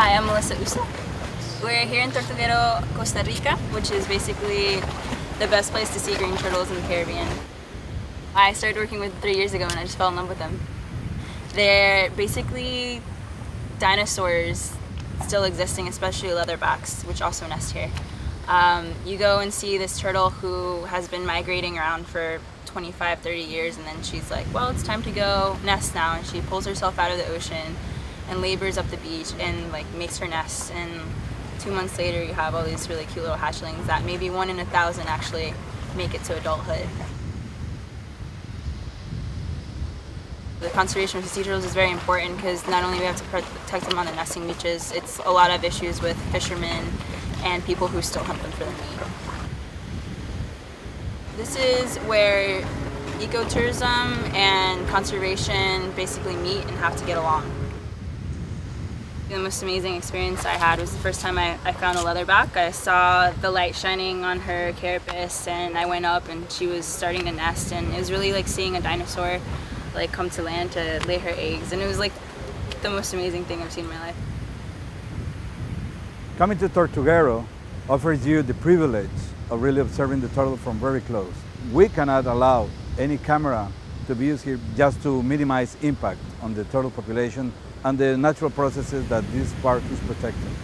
Hi, I'm Melissa Usa. We're here in Tortuguero, Costa Rica, which is basically the best place to see green turtles in the Caribbean. I started working with them three years ago and I just fell in love with them. They're basically dinosaurs still existing, especially leatherbacks, which also nest here. Um, you go and see this turtle who has been migrating around for 25, 30 years, and then she's like, well, it's time to go nest now. And she pulls herself out of the ocean and labors up the beach and like makes her nest. And two months later, you have all these really cute little hatchlings that maybe one in a thousand actually make it to adulthood. The conservation of turtles is very important because not only we have to protect them on the nesting beaches, it's a lot of issues with fishermen and people who still hunt them for the meat. This is where ecotourism and conservation basically meet and have to get along. The most amazing experience I had was the first time I, I found a leatherback. I saw the light shining on her carapace and I went up and she was starting to nest and it was really like seeing a dinosaur like come to land to lay her eggs and it was like the most amazing thing I've seen in my life. Coming to Tortuguero offers you the privilege of really observing the turtle from very close. We cannot allow any camera to be used here just to minimize impact on the turtle population and the natural processes that this park is protecting.